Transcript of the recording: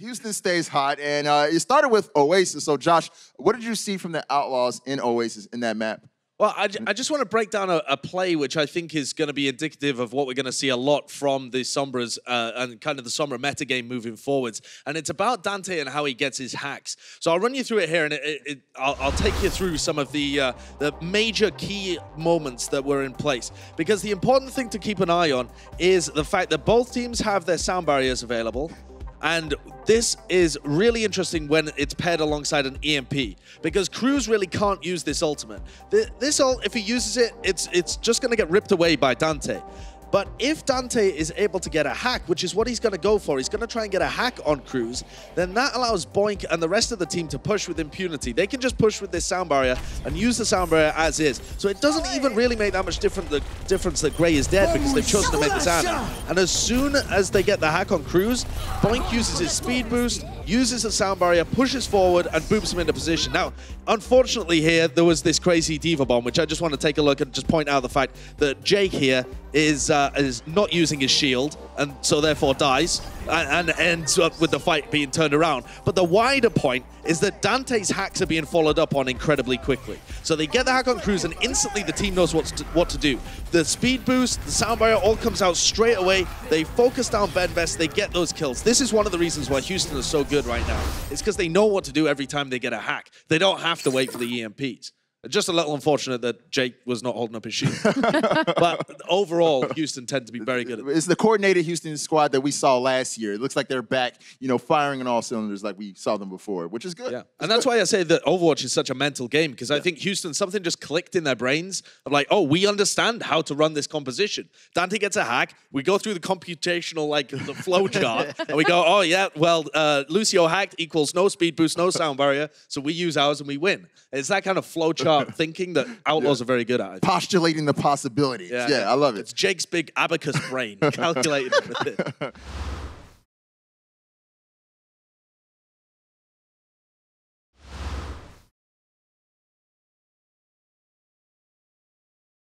Houston stays hot, and uh, it started with Oasis. So, Josh, what did you see from the Outlaws in Oasis in that map? Well, I, I just want to break down a, a play which I think is going to be indicative of what we're going to see a lot from the Sombras uh, and kind of the Sombra metagame moving forwards. And it's about Danteh and how he gets his hacks. So I'll run you through it here, and it, it, it, I'll, I'll, take you through some of the uh, the major key moments that were in place. Because the important thing to keep an eye on is the fact that both teams have their sound barriers available. And this is really interesting when it's paired alongside an EMP because Kruise really can't use this ultimate. This ult, if he uses it, it's it's just going to get ripped away by Danteh. But if Danteh is able to get a hack, which is what he's going to go for, he's going to try and get a hack on Kruise, then that allows Boink and the rest of the team to push with impunity. They can just push with this sound barrier and use the sound barrier as is. So it doesn't even really make that much different the difference that Gray is dead because they've chosen to make the sound. And as soon as they get the hack on Kruise, Boink uses his speed boost, uses the sound barrier, pushes forward, and boops him into position. Now, unfortunately here, there was this crazy D.Va bomb, which I just want to take a look and just point out the fact that Jake here is uh, is not using his shield, and so therefore dies, and, and, ends up with the fight being turned around. But the wider point is that Danteh's hacks are being followed up on incredibly quickly. So they get the hack on Kruise, and instantly the team knows what to, what to do. The speed boost, the sound barrier, all comes out straight away. They focus down Ben they get those kills. This is one of the reasons why Houston is so good right now. It's because they know what to do every time they get a hack. They don't have to wait for the EMPs. Just a little unfortunate that Jake was not holding up his shield. but overall, Houston tend to be very good. It's the coordinated Houston squad that we saw last year. It looks like they're back, you know, firing on all cylinders like we saw them before, which is good. Yeah, and that's good. why I say that Overwatch is such a mental game because yeah. I think Houston something just clicked in their brains of like, oh, we understand how to run this composition. Danteh gets a hack. We go through the computational like the flow chart, and we go, oh yeah, well, uh, Lucio hacked equals no speed boost, no sound barrier, so we use ours and we win. It's that kind of flow chart thinking that Outlaws yeah. are very good at. Postulating the possibilities. Yeah, yeah, I love it. It's Jake's big abacus brain calculating